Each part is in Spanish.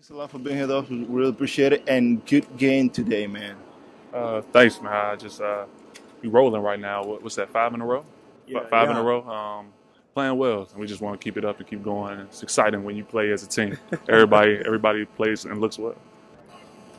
Thanks a lot for being here, though. We really appreciate it. And good game today, man. Uh, thanks, man. I just uh, we rolling right now. What, what's that? Five in a row? Yeah, five in yeah. a row. Um, playing well, and we just want to keep it up and keep going. It's exciting when you play as a team. everybody, everybody plays and looks well.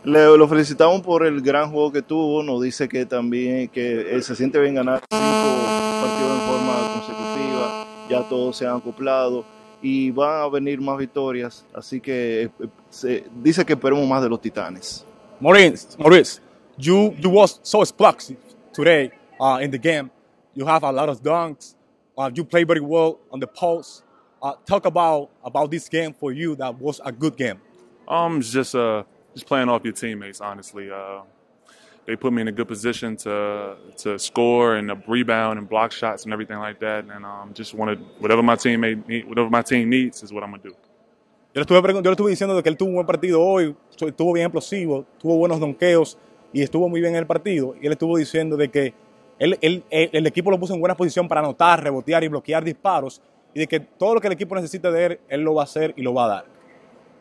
Le, lo felicitamos por el gran juego que tuvo. Nos dice que también que eh, se siente bien ganar cinco partidos en forma consecutiva. Ya todos se han acoplado y van a venir más victorias. Así que eh, se, dice que esperemos más de los Titanes. Maurice, Maurice, you you was so explosive today uh, in the game. You have a lot of dunks. Uh, you play very well on the post. Uh, talk about about this game for you. That was a good game. Um, just uh, just playing off your teammates. Honestly, uh, they put me in a good position to to score and rebound and block shots and everything like that. And um, just wanted whatever my teammate need, whatever my team needs is what I'm gonna do. Yo le, estuve, pregun- yo le estuve diciendo de que él tuvo un buen partido hoy, estuvo bien explosivo, tuvo buenos donkeos y estuvo muy bien en el partido. Y él estuvo diciendo de que él, él- él- el equipo lo puso en buena posición para anotar, rebotear y bloquear disparos. Y de que todo lo que el equipo necesite de él, él lo va a hacer y lo va a dar.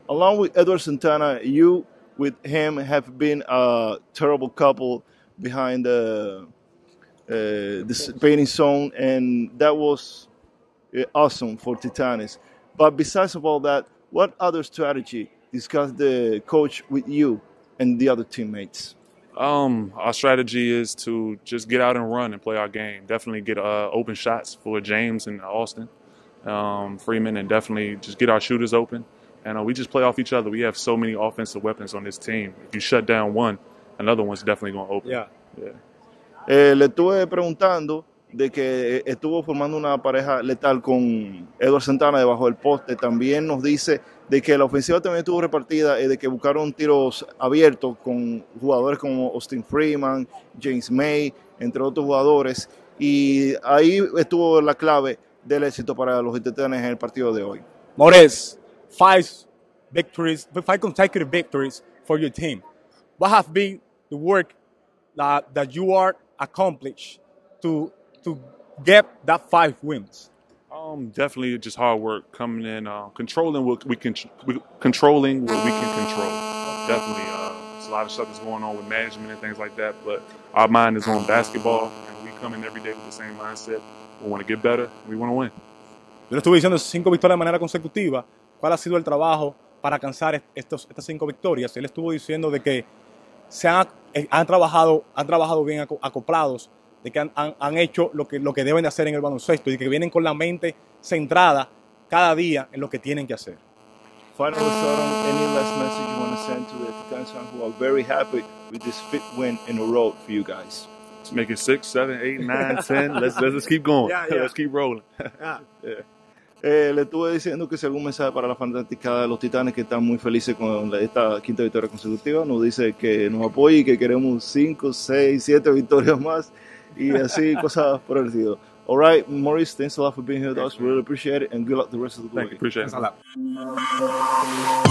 Along with Edward Santana, you with him have been a terrible couple behind the uh, the painting zone, and that was uh, awesome for Titanes. But besides of all that, what other strategy discussed the coach with you and the other teammates? Um, our strategy is to just get out and run and play our game. Definitely get uh, open shots for James and Austin, um, Freeman, and definitely just get our shooters open. And uh, we just play off each other. We have so many offensive weapons on this team. If you shut down one, another one's definitely going to open. Yeah. Yeah. Eh, le estuve preguntando de que eh, estuvo formando una pareja letal con Edward Santana debajo del poste. También nos dice de que la ofensiva también estuvo repartida, eh, de que buscaron tiros abiertos con jugadores como Austin Freeman, James May, entre otros jugadores. Y ahí estuvo la clave del éxito para los Titanes en el partido de hoy. Maurice, five victories, five consecutive victories for your team. What have been the work that, that you are accomplished to to get that five wins? Um, definitely just hard work coming in, uh, controlling what we can, we, controlling what we can control. Definitely, uh, there's a lot of stuff that's going on with management and things like that. But our mind is on basketball, and we come in every day with the same mindset. We want to get better. We want to win. Yo estuve diciendo cinco victorias de manera consecutiva. ¿Cuál ha sido el trabajo para alcanzar est- estos, estas cinco victorias? Él estuvo diciendo de que se han, eh, han trabajado, han trabajado bien aco- acoplados, de que han, han- han hecho lo que, lo que deben de hacer en el baloncesto y que vienen con la mente centrada cada día en lo que tienen que hacer. Sorum, any last message you want to send to the Titanes fans who are very happy with this fifth win in a row for you guys? Let's make it six, seven, eight, nine, ten. Let's let's just keep going. Yeah, yeah. Let's keep rolling. Eh, le estuve diciendo que si algún mensaje para la fanaticada de los Titanes que están muy felices con la- esta quinta victoria consecutiva, nos dice que nos apoye y que queremos cinco, seis, siete victorias más y así cosas por el estilo. All right, Maurice, thanks a lot for being here with us. We really appreciate it and good luck the rest of the Thank you. week. Appreciate it. Thanks a lot.